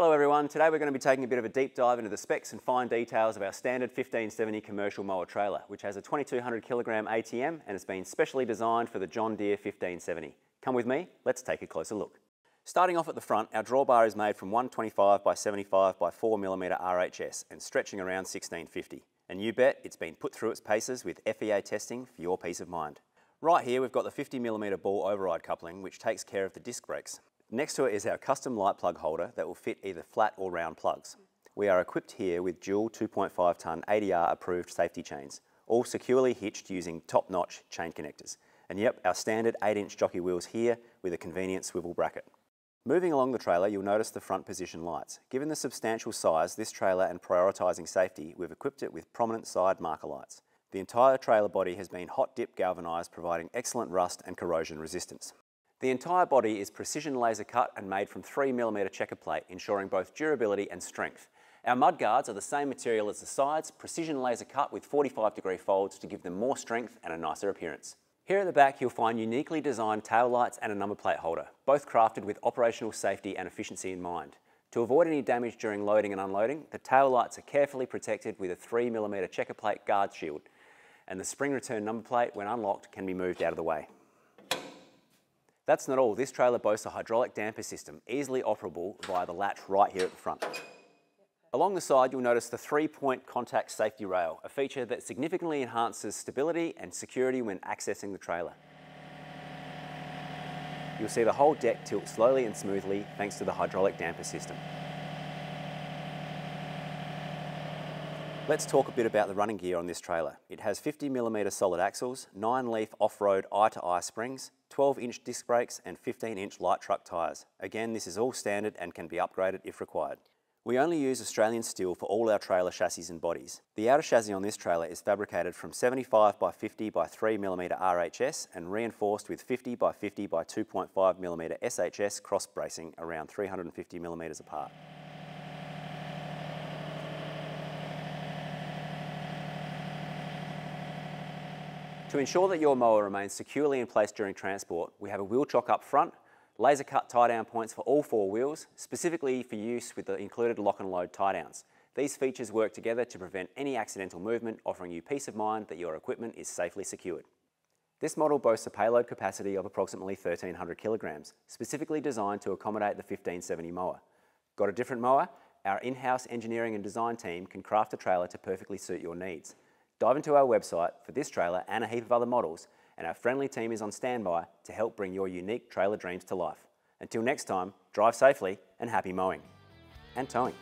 Hello everyone, today we're going to be taking a bit of a deep dive into the specs and fine details of our standard 1570 commercial mower trailer, which has a 2200 kilogram ATM and has been specially designed for the John Deere 1570. Come with me, let's take a closer look. Starting off at the front, our drawbar is made from 125 by 75 by 4mm RHS and stretching around 1650. And you bet it's been put through its paces with FEA testing for your peace of mind. Right here we've got the 50mm ball override coupling which takes care of the disc brakes. Next to it is our custom light plug holder that will fit either flat or round plugs. We are equipped here with dual 2.5 tonne ADR approved safety chains, all securely hitched using top-notch chain connectors. And yep, our standard 8 inch jockey wheels here with a convenient swivel bracket. Moving along the trailer, you'll notice the front position lights. Given the substantial size, this trailer and prioritising safety, we've equipped it with prominent side marker lights. The entire trailer body has been hot dip galvanised, providing excellent rust and corrosion resistance. The entire body is precision laser cut and made from 3mm checker plate, ensuring both durability and strength. Our mud guards are the same material as the sides, precision laser cut with 45 degree folds to give them more strength and a nicer appearance. Here at the back you'll find uniquely designed tail lights and a number plate holder, both crafted with operational safety and efficiency in mind. To avoid any damage during loading and unloading, the tail lights are carefully protected with a 3mm checker plate guard shield, and the spring return number plate, when unlocked, can be moved out of the way. That's not all. This trailer boasts a hydraulic damper system, easily operable via the latch right here at the front. Along the side, you'll notice the three-point contact safety rail, a feature that significantly enhances stability and security when accessing the trailer. You'll see the whole deck tilt slowly and smoothly thanks to the hydraulic damper system. Let's talk a bit about the running gear on this trailer. It has 50mm solid axles, 9-leaf off-road eye-to-eye springs, 12-inch disc brakes and 15-inch light truck tyres. Again, this is all standard and can be upgraded if required. We only use Australian steel for all our trailer chassis and bodies. The outer chassis on this trailer is fabricated from 75 by 50 by 3mm RHS and reinforced with 50 by 50 by 2.5mm SHS cross bracing around 350mm apart. To ensure that your mower remains securely in place during transport, we have a wheel chock up front, laser cut tie down points for all four wheels, specifically for use with the included lock and load tie downs. These features work together to prevent any accidental movement, offering you peace of mind that your equipment is safely secured. This model boasts a payload capacity of approximately 1300 kilograms, specifically designed to accommodate the 1570 mower. Got a different mower? Our in-house engineering and design team can craft a trailer to perfectly suit your needs. Dive into our website for this trailer and a heap of other models, and our friendly team is on standby to help bring your unique trailer dreams to life. Until next time, drive safely and happy mowing and towing.